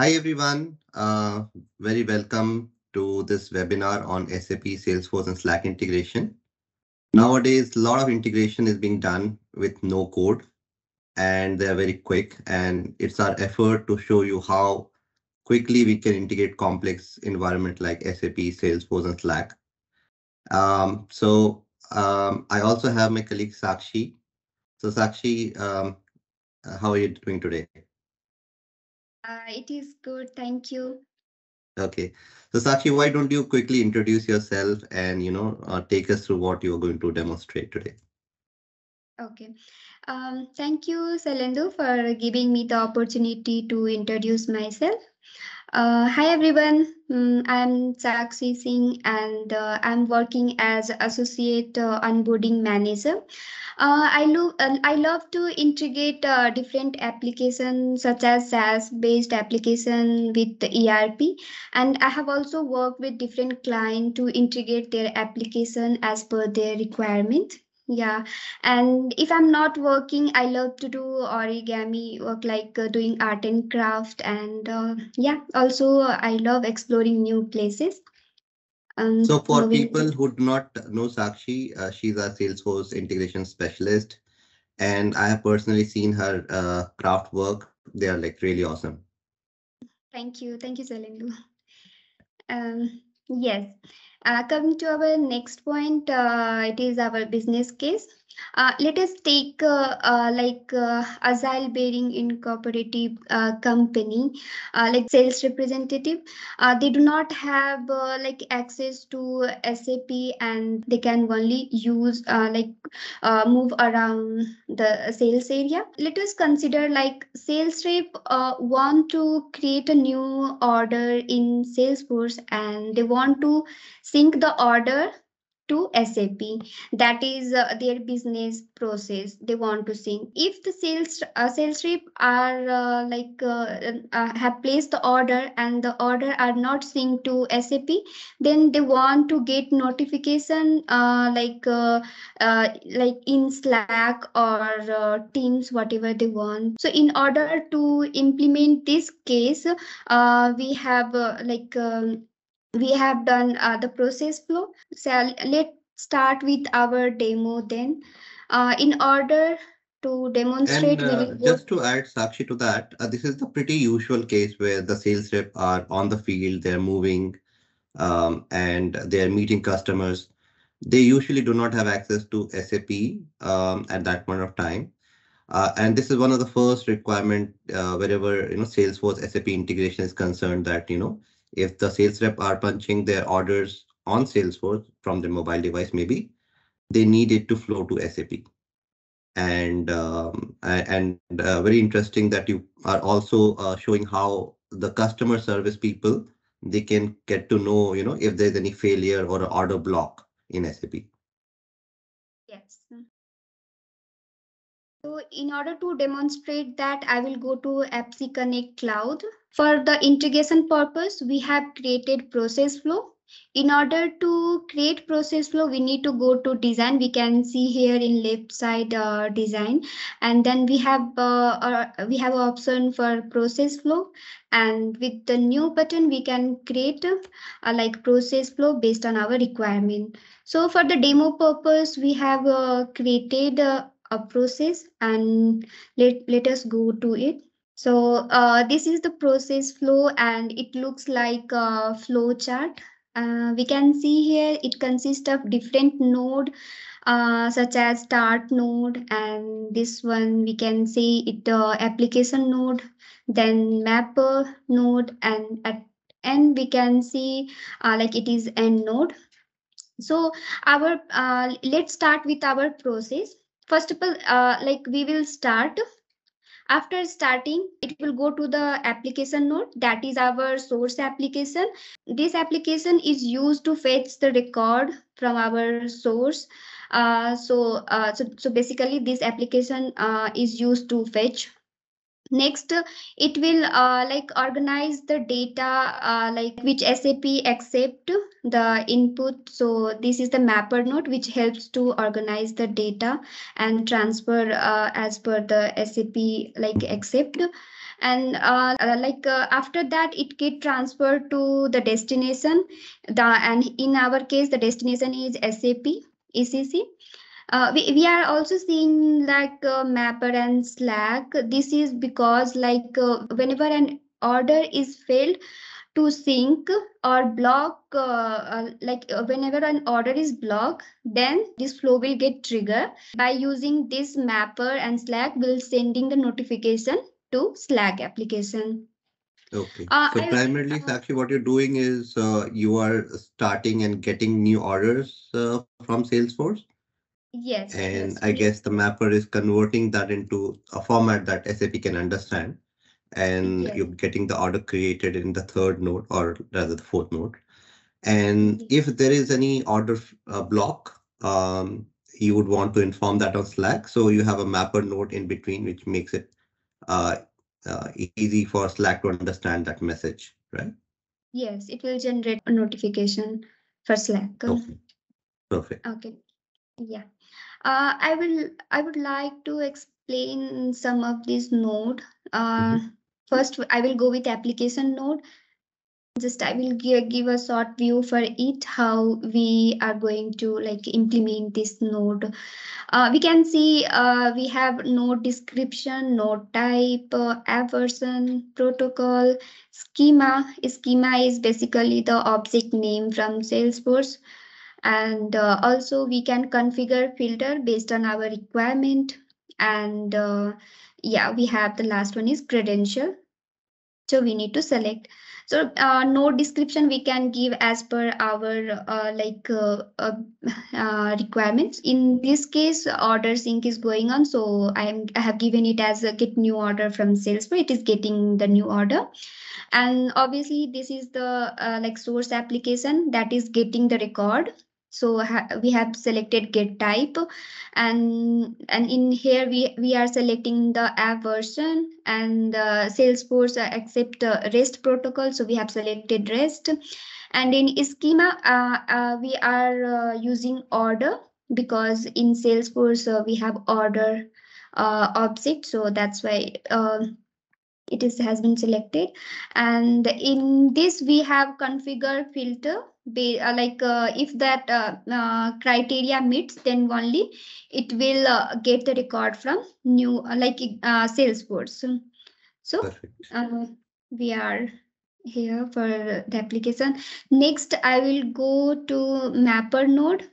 Hi, everyone. Uh, very welcome to this webinar on SAP, Salesforce, and Slack integration. Nowadays, a lot of integration is being done with no code, and they're very quick. And it's our effort to show you how quickly we can integrate complex environment like SAP, Salesforce, and Slack. Um, so um, I also have my colleague Sakshi. So Sakshi, um, how are you doing today? Uh, it is good, thank you. Okay, so Sakshi, why don't you quickly introduce yourself and you know uh, take us through what you're going to demonstrate today? Okay, um, thank you, Salendu, for giving me the opportunity to introduce myself. Uh, hi everyone, um, I'm Sakshi Singh and uh, I'm working as Associate uh, Onboarding Manager. Uh, I, lo- I love to integrate uh, different applications such as SaaS based application with ERP and I have also worked with different clients to integrate their application as per their requirement yeah. And if i'm not working i love to do origami work like uh, doing art and craft. And uh, yeah also uh, i love exploring new places. Um, so for people who do not know sakshi uh, she's a salesforce integration specialist. And i have personally seen her uh, craft work. They are like really awesome. Thank you. Thank you Salendu. um yes uh, coming to our next point, uh, it is our business case. Uh, let us take uh, uh, like uh, Agile Bearing Incorporated uh, company, like sales representative. They do not have like access to SAP and they can only use like move around the sales area. Let us consider like sales rep want to create a new order in Salesforce and they want to sync the order to SAP. That is uh, their business process. They want to sync. If the sales uh, sales rep are uh, like uh, uh, have placed the order and the order are not synced to SAP, then they want to get notification uh, like like in Slack or Teams, whatever they want. So in order to implement this case, we have like um, we have done uh, the process flow. So let's start with our demo then. Uh, in order to demonstrate, and, uh, just to add Sakshi to that, uh, this is the pretty usual case where the sales rep are on the field, they're moving um, and they're meeting customers. They usually do not have access to SAP um, at that point of time. Uh, and this is one of the first requirement uh, wherever you know Salesforce SAP integration is concerned that you know if the sales rep are punching their orders on Salesforce from their mobile device, maybe they need it to flow to SAP. And um, and uh, very interesting that you are also uh, showing how the customer service people they can get to know you know if there's any failure or order block in SAP. So in order to demonstrate that, I will go to APPSeCONNECT Cloud. For the integration purpose, we have created process flow. In order to create process flow, we need to go to design. We can see here in left side uh, design, and then we have uh, uh, we have option for process flow. And with the new button, we can create uh, like process flow based on our requirement. So for the demo purpose, we have uh, created a process and let, let us go to it. So uh, this is the process flow and it looks like a flow chart. Uh, we can see here it consists of different node uh, such as start node and this one we can see it uh, application node then mapper node and at end we can see uh, like it is end node so our uh, let's start with our process first of all uh, like we will start. After starting it will go to the application node. That is our source application. This application is used to fetch the record from our source. Uh, so, uh, so so basically this application uh, is used to fetch next it will uh, like organize the data uh, like which sap accept the input. So this is the mapper node which helps to organize the data and transfer uh, as per the sap like accept. And uh, uh, like uh, after that it get transferred to the destination. The and in our case the destination is sap ecc uh, we, we are also seeing like uh, mapper and slack this is because like uh, whenever an order is failed to sync or block uh, uh, like uh, whenever an order is blocked then this flow will get triggered by using this mapper and slack will sending the notification to slack application Okay. Uh, So I- primarily, uh, Sakshi, what you're doing is uh, you are starting and getting new orders uh, from Salesforce. Yes And yes, I we- guess the mapper is converting that into a format that SAP can understand. And Yes. you're getting the order created in the third node or rather the fourth node. And if there is any order uh, block, um, you would want to inform that on Slack. So you have a mapper node in between, which makes it uh, uh, easy for Slack to understand that message, right? yes it will generate a notification for slack Okay. Perfect. Okay, yeah. Uh, I will, I would like to explain some of this node. Uh, First, I will go with application node. Just I will give, give a short view for it, how we are going to like implement this node. Uh, we can see uh, we have node description, node type, uh, app version, protocol, schema. Schema is basically the object name from Salesforce and uh, also we can configure filter based on our requirement. And uh, yeah we have the last one is credential. So we need to select. So uh, node description we can give as per our uh, like uh, uh, uh, requirements. In this case order sync is going on. So i am i have given it as a get new order from salesforce. It is getting the new order. And obviously this is the uh, like source application that is getting the record so ha we have selected get type and and in here we we are selecting the app version and uh, salesforce uh, accept uh, rest protocol so we have selected rest. And in schema uh, uh, we are uh, using order because in salesforce we have order object so that's why um, it is has been selected. And in this we have configure filter be, uh, like uh, if that uh, uh, criteria meets then only it will uh, get the record from new uh, like uh, salesforce. So we are here for the application. Next i will go to mapper node.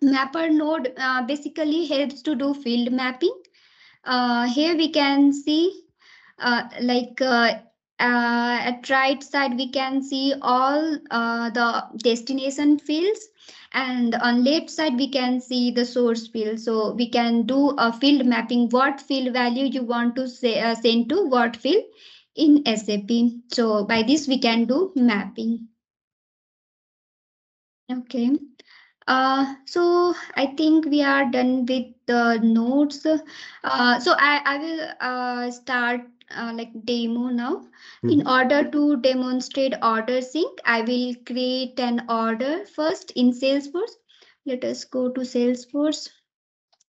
Mapper node uh, basically helps to do field mapping. Uh, here we can see like uh, uh, at right side we can see all uh, the destination fields. And on left side we can see the source field. So we can do a field mapping. What field value you want to say, uh, send to? What field? In sap so by this we can do mapping. Okay. Uh, so I think we are done with the notes. Uh, so I, I will uh, start uh, like demo now. In order to demonstrate order sync, I will create an order first in Salesforce. Let us go to Salesforce.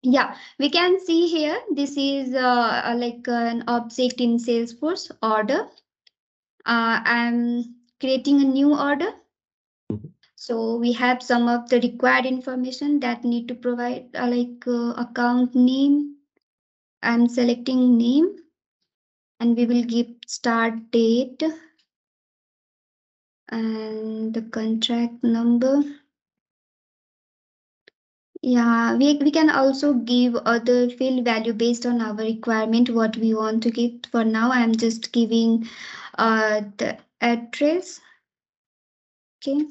Yeah, we can see here, this is uh, uh, like an object in Salesforce order. Uh, I'm creating a new order. Mhm. So we have some of the required information that need to provide uh, like uh, account name. I'm selecting name and we will give start date and the contract number. Yeah, we, we can also give other field value based on our requirement, what we want to give. For now, I'm just giving uh, the address. Okay.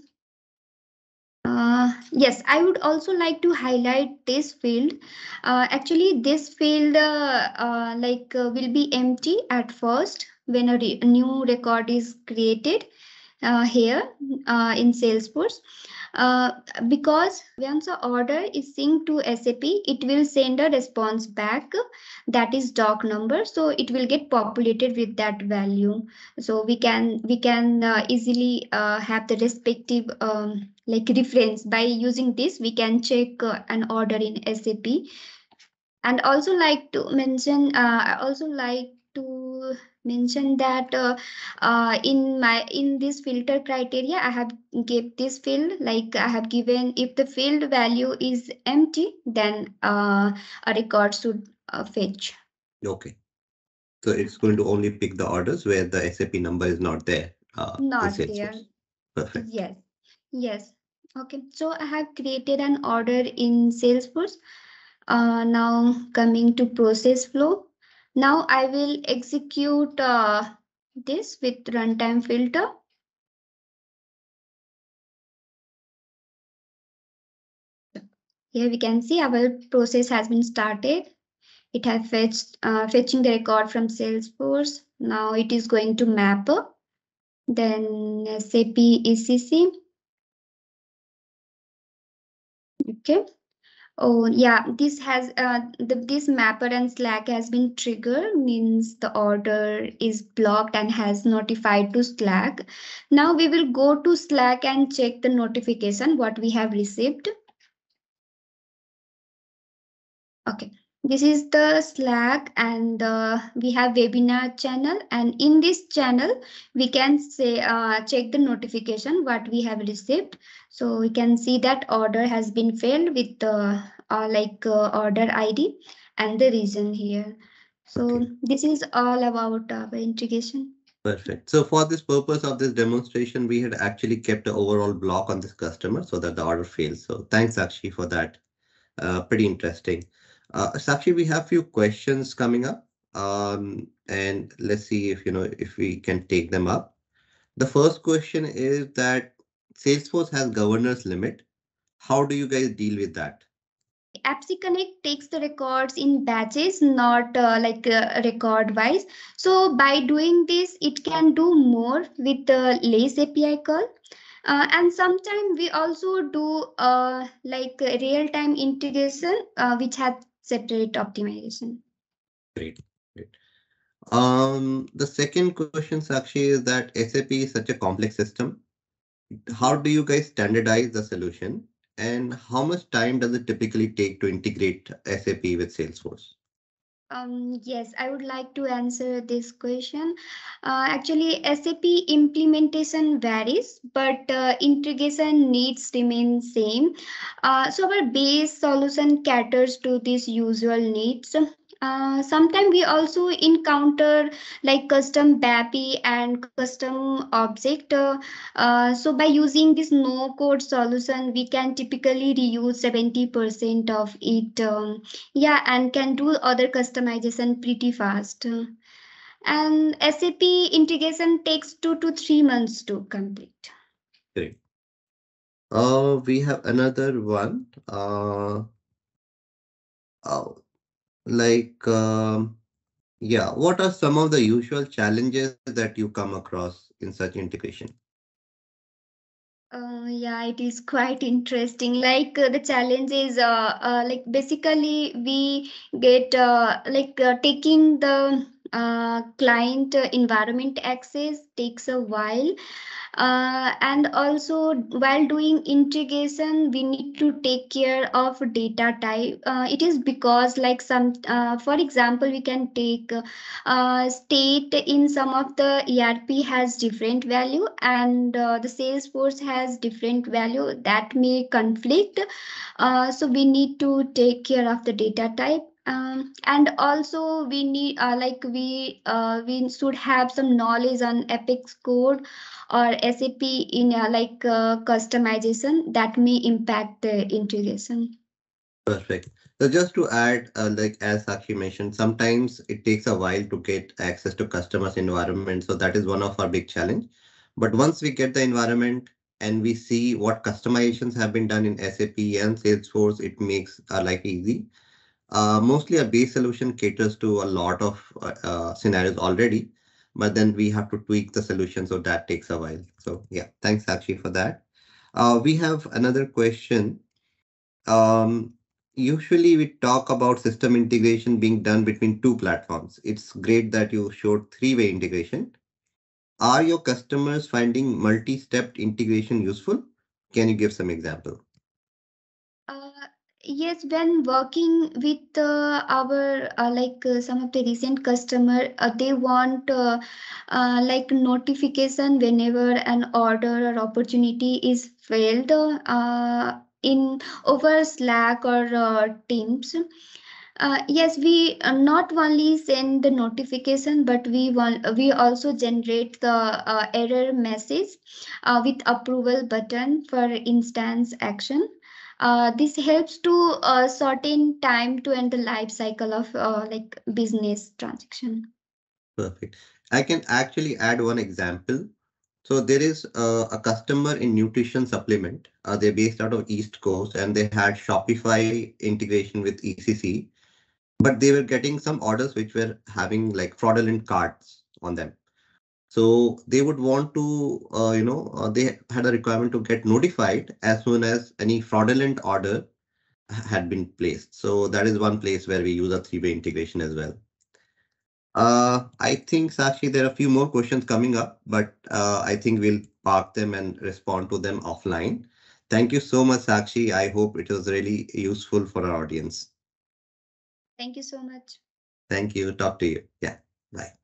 Uh, yes, I would also like to highlight this field. Uh, actually, this field uh, uh, like uh, will be empty at first when a re new record is created here in Salesforce. Because once an order is synced to SAP, it will send a response back that is doc number. So it will get populated with that value. So we can we can easily have the respective um, like reference by using this. We can check uh, an order in SAP. And also like to mention, uh, I also like to mention that uh, uh, in my in this filter criteria, I have give this field like I have given if the field value is empty, then uh, a record should uh, fetch. Okay. So it's going to only pick the orders where the SAP number is not there. Uh, Not there. Perfect. Yes, yes. Okay, so I have created an order in Salesforce. Uh, now coming to process flow. Now I will execute uh, this with runtime filter. Here we can see our process has been started. It has fetched uh, fetching the record from Salesforce. Now it is going to Mapper, then SAP ECC. Okay. Oh yeah, this has uh, the, this mapper and Slack has been triggered means the order is blocked and has notified to Slack. Now we will go to Slack and check the notification what we have received. Okay, this is the Slack and uh, we have webinar channel and in this channel we can say uh, check the notification what we have received. So we can see that order has been failed with the uh, like uh, order ID and the reason here. So Okay. this is all about our integration. Perfect. So for this purpose of this demonstration, we had actually kept an overall block on this customer so that the order fails. So thanks, Sakshi, for that. Uh, pretty interesting. Uh, Sakshi, we have few questions coming up. Um, and let's see if you know if we can take them up. The first question is that Salesforce has governance limit. How do you guys deal with that? APPSeCONNECT takes the records in batches, not uh, like uh, record wise. So by doing this, it can do more with the less API call. Uh, and sometimes we also do uh, like real time integration, uh, which has separate optimization. Great. Um, the second question, Sakshi, is that SAP is such a complex system. How do you guys standardize the solution? And how much time does it typically take to integrate SAP with Salesforce? Um, yes, I would like to answer this question. Uh, actually, SAP implementation varies, but uh, integration needs remain same. Uh, so our base solution caters to these usual needs. Uh, Sometimes we also encounter like custom BAPI and custom object. Uh, uh, so by using this no code solution, we can typically reuse 70% of it. Um, yeah, and can do other customization pretty fast. And SAP integration takes two to three months to complete. Great. Uh, we have another one. Uh, oh, like, um, yeah, what are some of the usual challenges that you come across in such integration? Uh, yeah, it is quite interesting. Like uh, the challenge is, uh, uh, like basically we get uh, like uh, taking the uh, client environment access takes a while. Uh, and also while doing integration, we need to take care of data type. Uh, it is because like some, uh, for example, we can take uh, state in some of the ERP has different value and uh, the Salesforce has different value that may conflict. So we need to take care of the data type. Um, and also we need uh, like we uh, we should have some knowledge on Apex code or SAP in uh, like uh, customization that may impact the integration. Perfect. So just to add, uh, like as Sakshi mentioned, sometimes it takes a while to get access to customers' environment. So that is one of our big challenge. But once we get the environment and we see what customizations have been done in SAP and Salesforce, it makes our life easy. Uh, mostly a base solution caters to a lot of uh, uh, scenarios already, but then we have to tweak the solution, so that takes a while. So yeah, thanks Sakshi for that. Uh, we have another question. Um, usually we talk about system integration being done between two platforms. It's great that you showed three-way integration. Are your customers finding multi-step integration useful? Can you give some example? Yes, when working with uh, our uh, like uh, some of the recent customer, uh, they want uh, uh, like notification whenever an order or opportunity is failed in over Slack or Teams. Yes, we not only send the notification, but we want we also generate the error message with approval button for instance action. Uh, this helps to uh, shorten time to end the life cycle of uh, like business transaction. Perfect. I can actually add one example. So there is uh, a customer in nutrition supplement. Uh, they're based out of East Coast and they had Shopify integration with ECC, but they were getting some orders which were having like fraudulent cards on them. So they would want to, uh, you know, uh, they had a requirement to get notified as soon as any fraudulent order had been placed. So that is one place where we use a three-way integration as well. Uh, I think, Sakshi, there are a few more questions coming up, but uh, I think we'll park them and respond to them offline. Thank you so much, Sakshi. I hope it was really useful for our audience. Thank you so much. Thank you. Talk to you. Yeah. Bye.